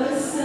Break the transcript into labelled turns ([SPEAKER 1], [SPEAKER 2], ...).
[SPEAKER 1] lança